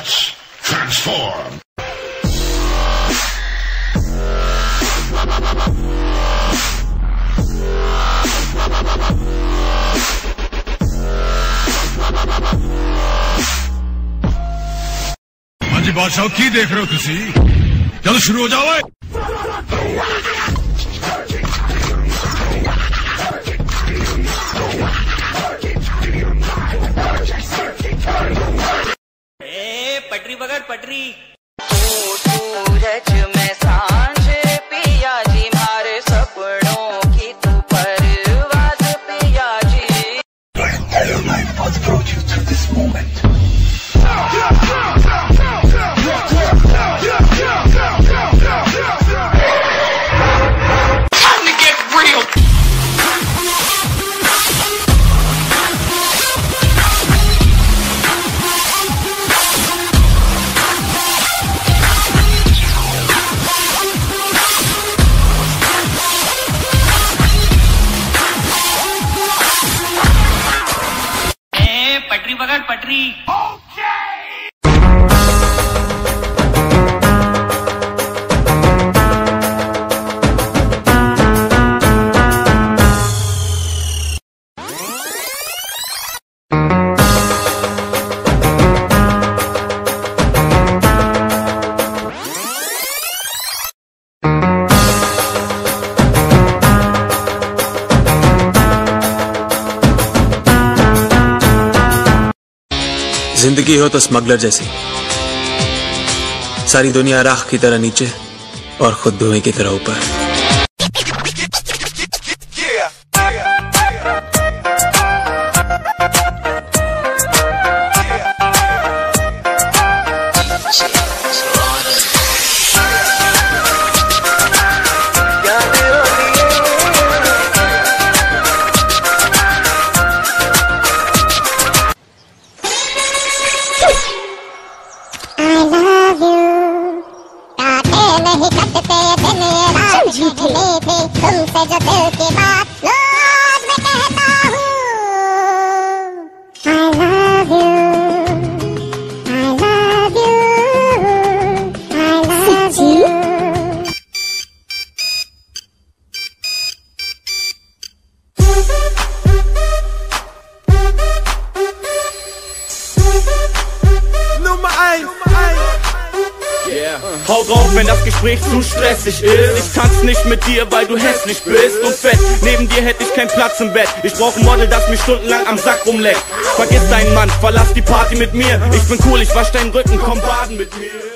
Let's transform! हाँ जी बादशाह की देख रहे हो तुसी जल्द शुरू हो जाओ पटरी सूरज में सांझे पिया जी मारे सपनों की तू परवाज पिया जी I am telling my path brought you to this moment. पटरी ज़िंदगी हो तो स्मगलर जैसी। सारी दुनिया राख की तरह नीचे और खुद धुएँ की तरह ऊपर। है जो दिल की बात रोज मैं कहता हूँ I love you I love you I love you Nummer 1 Yeah. Hau drauf, wenn das Gespräch zu stressig ist. Ich tanz nicht mit dir, weil du hässlich bist und fett. Neben dir hätte ich keinen Platz im Bett. Ich brauch ein Model, das mich stundenlang am Sack rumleckt. Vergiss deinen Mann, verlass die Party mit mir. Ich bin cool, ich wasch deinen Rücken, komm baden mit mir.